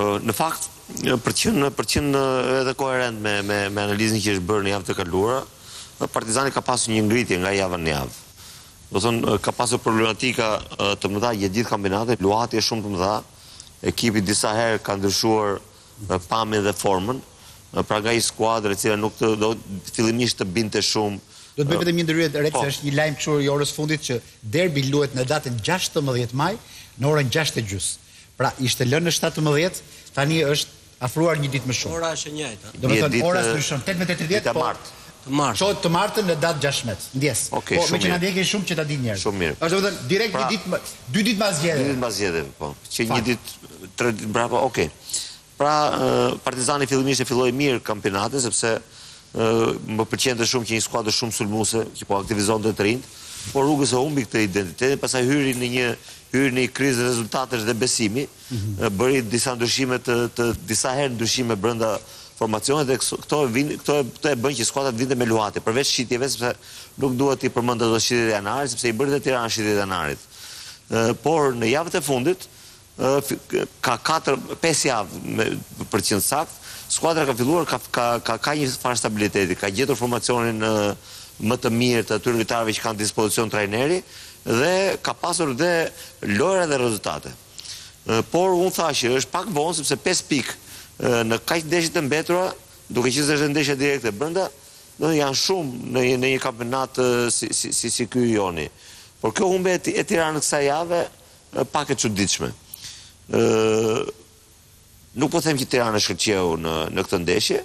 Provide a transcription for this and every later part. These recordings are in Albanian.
Në fakt, për të qenë për të qenë edhe koherent me me me analizën që është bërë në javët e kaluara, Partizani ka pasur një ngritje nga java në javë. Domethënë ka pasur problematika të mëdha gjatë gjithë kampionatit, luhatje shumë të mëdha. Ekipi disa herë ka ndryshuar pamjen dhe formën. Pra nga një skuadër e cila nuk të do fillimisht të binte shumë Do të bëj vetëm një ndërhyrje të drejtë, se është një lajm kështu i orës së fundit që derbi luhet në datën gjashtëmbëdhjetë maj në orën gjashtë e gjysmë. Pra ishte lënë në shtatëmbëdhjetë, tani është afruar një ditë më shumë. Ora është e njëjtë. Domethënë ora s'ndryshon, tetëmbëdhjetë e tridhjetë, po çohet të martën në datë gjashtëmbëdhjetë, ndjesë. Po meqë na ndjekin shumë që ta dinë njerëzit. Shumë mirë. Është domethënë direkt një ditë, dy ditë mbas zgjedhjeve. Dy ditë mbas zgjedhjeve, po. Që një ditë, tre ditë mbrapa, ok. Pra, Partizani fillimisht e filloi mirë kampionatin, sepse më pëlqente shumë, qe një skuadër shumë sulmuese, që po aktivizonte të rinjtë, por rrugës e humbi këtë identitetin, pastaj hyri në një hyri në një krizë rezultatesh dhe besimi, bëri disa ndryshime të të disa herë ndryshime brenda formacionit dhe këto e vinin këto e e bënë që skuadra të vinte me luhatje, përveç shitjeve, sepse nuk dua t'i përmend ato shitjet e janarit, sepse i bëri dhe Tirana shitjet e janarit. Por në javët e fundit, Ka katër, pesë javë për të qenë të saktë, skuadra ka filluar, ka ka një farë stabiliteti, ka gjetur formacionin më të mirë të atyre lojtarëve që ka në dispozicion trajneri dhe ka pasur dhe lojëra dhe rezultate. Por unë thashë që është pak vonë sepse pesë pikë në kaq ndeshje të mbetura, duke qenë se është dhe ndeshja direkte brenda, domethënë janë shumë në në një kampionat si si si ky i joni. Por kjo humbje e Tiranës kësaj jave Pak e çuditshme. Ë nuk po them që Tirana shkëlqeu në në këtë ndeshje,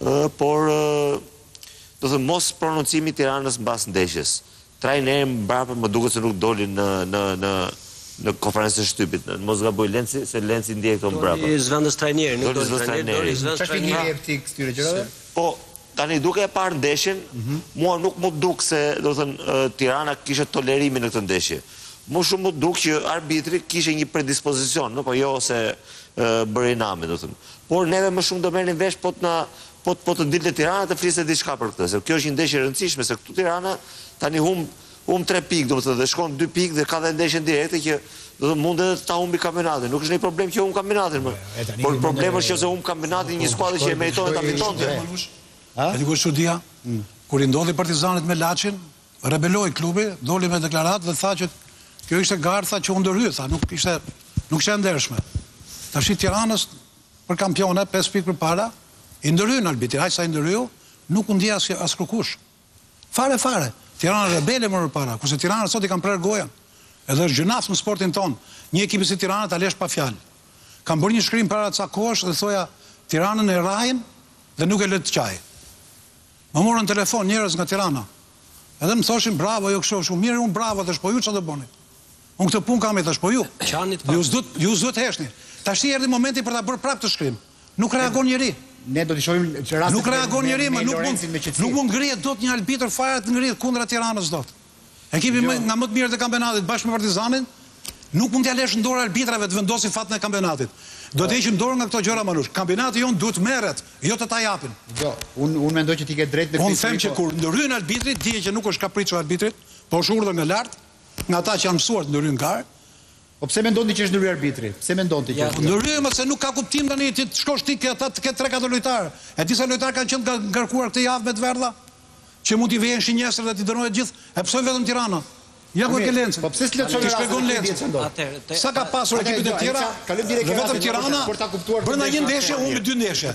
ë por ë do të them mos prononcimi i Tiranës mbas ndeshjes. Trajneri mbrapa më duket se nuk doli në në në në konferencën e shtypit. Në mos gaboj Lenci, se Lenci i ndjek këto mbrapa. Doli zëvendës trajneri, nuk doli zëvendës trajneri, doli zëvendës trajneri. Çfarë i jep ti këtyre gjërave? Po, Tani duke e parë ndeshjen, mua nuk m'u duk se, domethënë, Tirana kishte tolerime në këtë ndeshje. Më shumë m'u duk që arbitri kishte një predispozicion, po jo se bëri namin, domethënë. Por neve më shumë do merrnim vesh po të na po të dilte Tirana të fliste diçka për këtë, se kjo është një ndeshje e rëndësishme, se këtu Tirana tani humb humb tre pikë domethënë dhe shkon dy pikë dhe ka dhe ndeshjen direkte që do të mund edhe të ta humbi kampionatin. Nuk është ndonjë problem që humb kampionatin, por problemi është nëse humb kampionatin një skuadër që e meritonte ta fitonte. E di kush është çudia? Kur i ndodhi Partizanit me Laçin, rebeloi klubi, doli me deklaratë dhe tha që kjo ishte garë tha që u ndërhy, tha nuk ishte nuk ishte e ndershme. Tashi Tiranës për kampione pesë pikë përpara i ndërhyn arbitri, aq sa i ndërhyri, nuk u ndje as as kërkush. Fare fare. Tirana ishte rebele më përpara, kurse Tirana sot i kanë prerë gojën. Edhe është gjynah në sportin tonë, një ekipi si Tirana ta lesh pa fjalë. Kam bërë një shkrim para ca kohësh dhe thoja Tiranën e rrajnë dhe nuk e lënë të qajë. Më morën telefon njerëz nga Tirana. Edhe më thoshin bravo, jo kështu, kështu. Mirë, unë bravo, thashë po ju çfarë do bëni? Unë këtë punë kam, i thashë, po ju, ju s'do, ju s'do të heshni. Tashi erdhi momenti për ta bërë prapë atë shkrim. Nuk reagon njeri. Ne do t'i shohim që rastet Nuk reagon njeri, më nuk mund, nuk mund ngrihet dot një albitër fare të ngrihet kundra Tiranës dot. Ekipi më, nga më të mirët e kampionatit bashkë me Partizanin, nuk mund t'ia lësh në dorë arbitrave të vendosin fatin e kampionatit. Do të heqim dorë nga këto gjëra Manush. Kampionati jonë duhet të merret, jo të ta japin. Jo, unë unë mendoj që ti ke të drejtë në këtë. Unë them që kur ndërhyn arbitri, dije që nuk është kapriço arbitri, po është urdhër nga lart. Nga ata që janë mësuar të ndërhyjnë në garë. Po pse mendon ti që është ndërhyrë arbitri? Pse mendon ti që është ndërhyrë? Ja, ndërhyrë më se nuk ka kuptim tani ti të shkosh ti ke ata të ketë tre katër lojtarë. E di sa lojtarë kanë qenë të ngarkuar këtë javë me të verdha? Që mund t'i vejë shënjestër dhe t'i dënojë të gjithë? E pësoi vetëm Tirana. Ja ku e ke Lencën. Po pse s'i lexon rastet e këtij ditë që ndodhin? Sa ka pasur ekipet e tjera dhe vetëm Tirana? Brenda një ndeshje, unë me dy ndeshje.